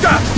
Stop!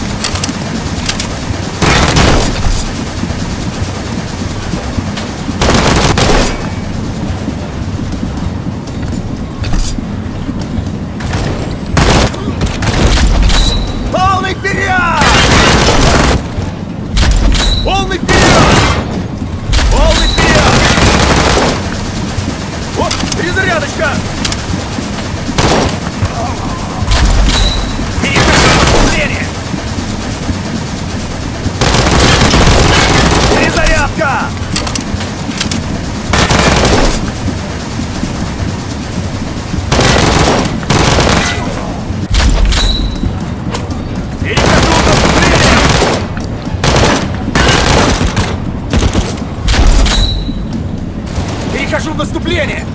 Перехожу в наступление!